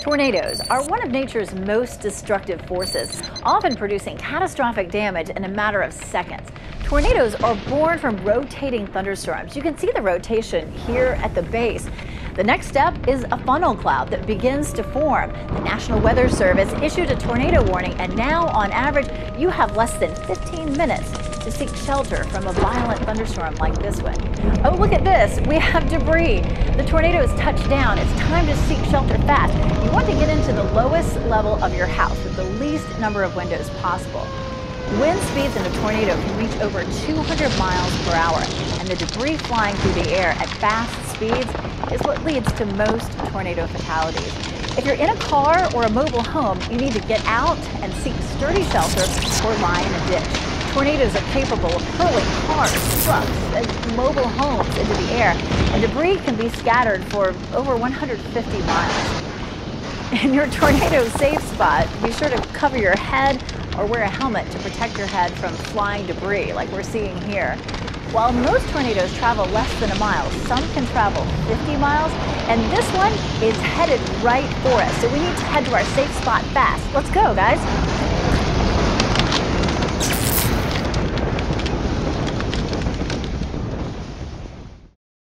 Tornadoes are one of nature's most destructive forces, often producing catastrophic damage in a matter of seconds. Tornadoes are born from rotating thunderstorms. You can see the rotation here at the base. The next step is a funnel cloud that begins to form. The National Weather Service issued a tornado warning, and now, on average, you have less than 15 minutes to seek shelter from a violent thunderstorm like this one. Oh, look at this. We have debris. The tornado has touched down. It's time to seek shelter fast. You want to get into the lowest level of your house with the least number of windows possible. Wind speeds in a tornado can reach over 200 miles per hour, and the debris flying through the air at fast speeds is what leads to most tornado fatalities. If you're in a car or a mobile home, you need to get out and seek sturdy shelter or lie in a ditch. Tornadoes are capable of hurling cars, trucks, and mobile homes into the air, and debris can be scattered for over 150 miles. In your tornado safe spot, be sure to cover your head or wear a helmet to protect your head from flying debris like we're seeing here. While most tornadoes travel less than a mile, some can travel 50 miles, and this one is headed right for us. So we need to head to our safe spot fast. Let's go, guys.